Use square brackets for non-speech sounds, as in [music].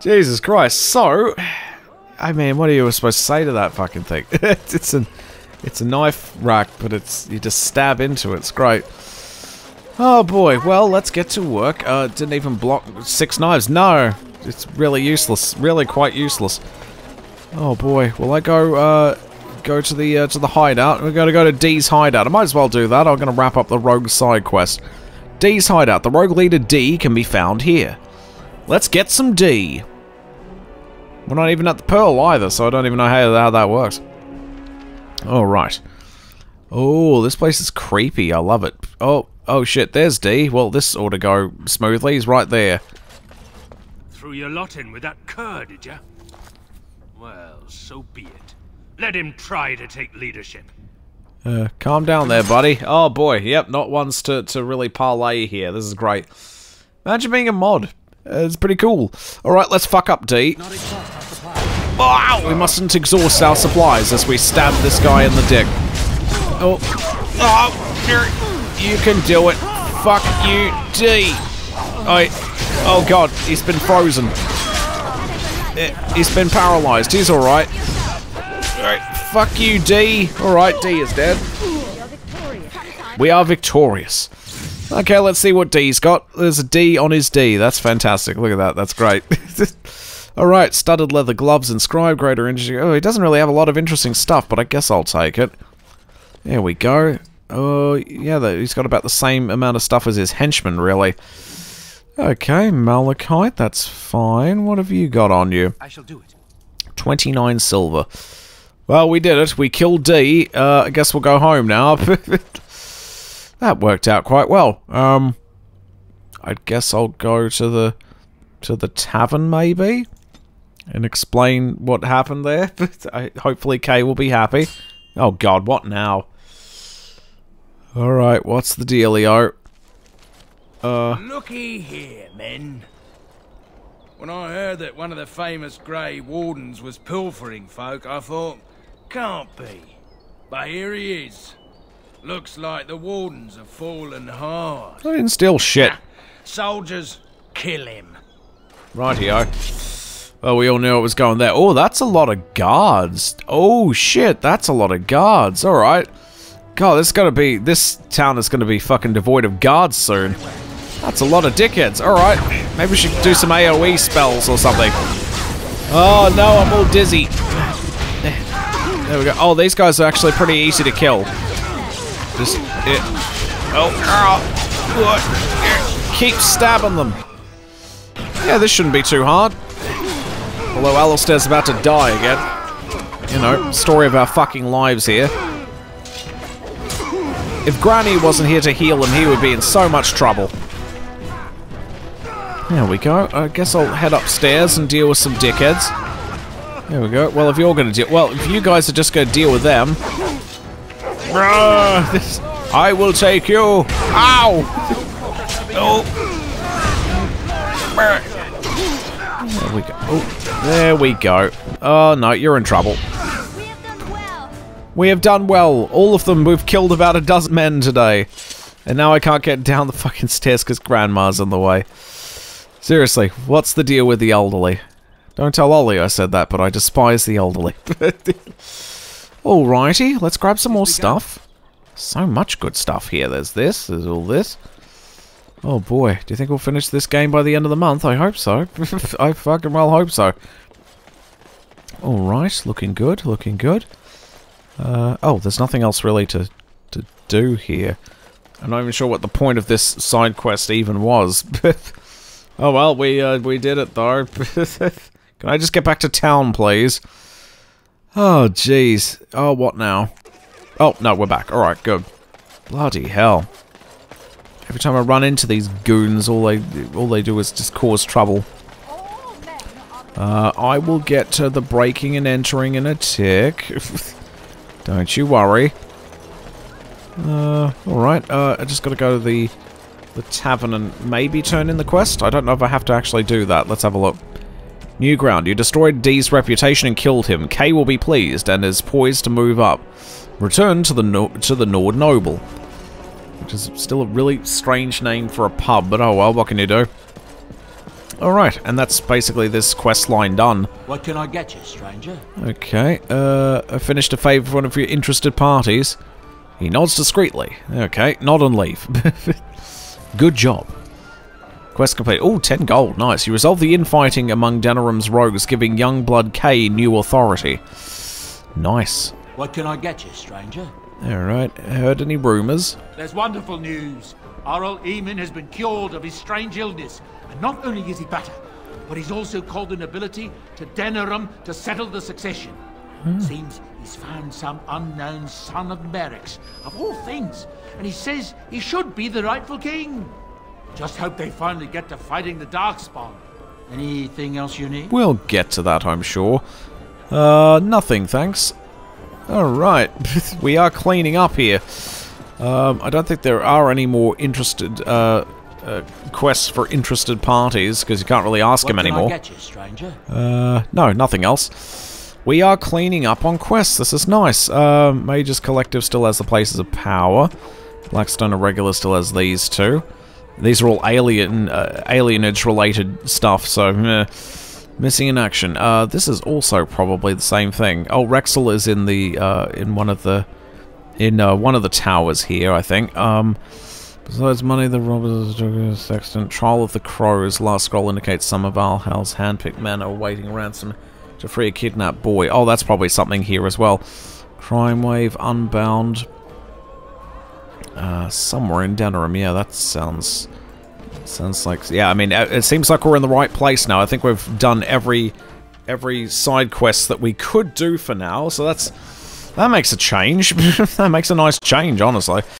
Jesus Christ. So, I mean, what are you supposed to say to that fucking thing? [laughs] it's an, it's a knife rack, but it's you just stab into it. It's great. Oh boy. Well, let's get to work. Uh, didn't even block six knives. No, it's really useless. Really quite useless. Oh boy. Will I go? Uh, go to the uh, to the hideout. We're to go to D's hideout. I might as well do that. I'm going to wrap up the rogue side quest. D's hideout. The rogue leader D can be found here. Let's get some D. We're not even at the Pearl either, so I don't even know how, how that works. Alright. Oh, this place is creepy. I love it. Oh, oh shit, there's D. Well, this ought to go smoothly. He's right there. Threw your lot in with that cur, did ya? Well, so be it. Let him try to take leadership. Uh, calm down there, buddy. Oh boy, yep, not once to, to really parlay here. This is great. Imagine being a mod. Uh, it's pretty cool. Alright, let's fuck up D. Wow! We mustn't exhaust our supplies as we stab this guy in the dick. Oh. Oh! You can do it. Fuck you, D. I. Oh god, he's been frozen. Eh, He's been paralyzed. He's alright. Alright, fuck you, D. Alright, D is dead. We are victorious. Okay, let's see what D's got. There's a D on his D. That's fantastic. Look at that. That's great. [laughs] Alright, studded leather gloves, inscribed greater interesting. Oh, he doesn't really have a lot of interesting stuff, but I guess I'll take it. There we go. Oh, yeah, he's got about the same amount of stuff as his henchman, really. Okay, malachite, that's fine. What have you got on you? I shall do it. 29 silver. Well, we did it. We killed D. Uh, I guess we'll go home now. [laughs] that worked out quite well. Um, I guess I'll go to the to the tavern maybe and explain what happened there. [laughs] I, hopefully, Kay will be happy. Oh God, what now? All right, what's the dealio? Uh, Looky here, men. When I heard that one of the famous Grey Wardens was pilfering folk, I thought, can't be. But here he is. Looks like the Wardens have fallen hard. I didn't steal shit. Soldiers, kill him. Rightio. Well, we all knew it was going there. Oh, that's a lot of guards. Oh, shit, that's a lot of guards. All right. God, this is gonna be... This town is gonna be fucking devoid of guards soon. That's a lot of dickheads. All right. Maybe we should do some AoE spells or something. Oh, no, I'm all dizzy. There we go. Oh, these guys are actually pretty easy to kill. Just... It, oh, oh? Keep stabbing them. Yeah, this shouldn't be too hard. Although Alistair's about to die again. You know, story of our fucking lives here. If Granny wasn't here to heal him, he would be in so much trouble. There we go. I guess I'll head upstairs and deal with some dickheads. There we go. Well, if you're to deal... Well, if you guys are just to deal with them... Bruh, this, I will take you! Ow! Oh! There we go. Oh, there we go. Oh, no, you're in trouble. We have done well. We have done well. All of them, we've killed about a dozen men today. And now I can't get down the fucking stairs because Grandma's in the way. Seriously, what's the deal with the elderly? Don't tell Ollie I said that, but I despise the elderly. [laughs] Alrighty, let's grab some more stuff. So much good stuff here. There's this, there's all this. Oh boy, do you think we'll finish this game by the end of the month? I hope so. [laughs] I fucking well hope so. Alright, looking good, looking good. Uh, oh, there's nothing else really to, to do here. I'm not even sure what the point of this side quest even was. [laughs] oh well, we uh, we did it though. [laughs] Can I just get back to town, please? Oh, jeez. Oh, what now? Oh, no, we're back. Alright, good. Bloody hell. Every time I run into these goons, all they all they do is just cause trouble. Uh, I will get to the breaking and entering in a tick. [laughs] Don't you worry. Uh, alright, uh, I just gotta go to the, the tavern and maybe turn in the quest? I don't know if I have to actually do that. Let's have a look. New ground. You destroyed D's reputation and killed him. K will be pleased and is poised to move up. Return to the no to the Gnawed Noble. Which is still a really strange name for a pub, but oh well, what can you do? Alright, and that's basically this quest line done. What can I get you, stranger? Okay, uh, I finished a favour for one of your interested parties. He nods discreetly. Okay, nod and leave. [laughs] Good job. Quest complete. Oh, 10 gold. Nice. You resolve the infighting among Denerim's rogues, giving Youngblood K new authority. Nice. What can I get you, stranger? Alright, heard any rumours? There's wonderful news. Arl Eamon has been cured of his strange illness. And not only is he better, but he's also called the nobility to Denerim to settle the succession. Hmm. Seems he's found some unknown son of Maric's, of all things, and he says he should be the rightful king. Just hope they finally get to fighting the Darkspawn. Anything else you need? We'll get to that, I'm sure. Uh, nothing, thanks. Alright, [laughs] we are cleaning up here. Um, I don't think there are any more interested, uh, uh quests for interested parties, because you can't really ask What them anymore. I get you, stranger? Uh, no, nothing else. We are cleaning up on quests. This is nice. Uh, Mages Collective still has the Places of Power. Blackstone Irregular still has these two. These are all alien, uh, alienage-related stuff, so eh, missing in action. Uh, this is also probably the same thing. Oh, Rexel is in the uh, in one of the in uh, one of the towers here, I think. Um, Besides money, the robbers, sextant, trial of the crows. Last scroll indicates some of Valhal's handpicked men are awaiting ransom to free a kidnapped boy. Oh, that's probably something here as well. Crime Wave, Unbound. Uh, somewhere in Denerim. Yeah, that sounds sounds like. Yeah, I mean, it it seems like we're in the right place now. I think we've done every every side quest that we could do for now. So that's that makes a change. [laughs] that makes a nice change, honestly.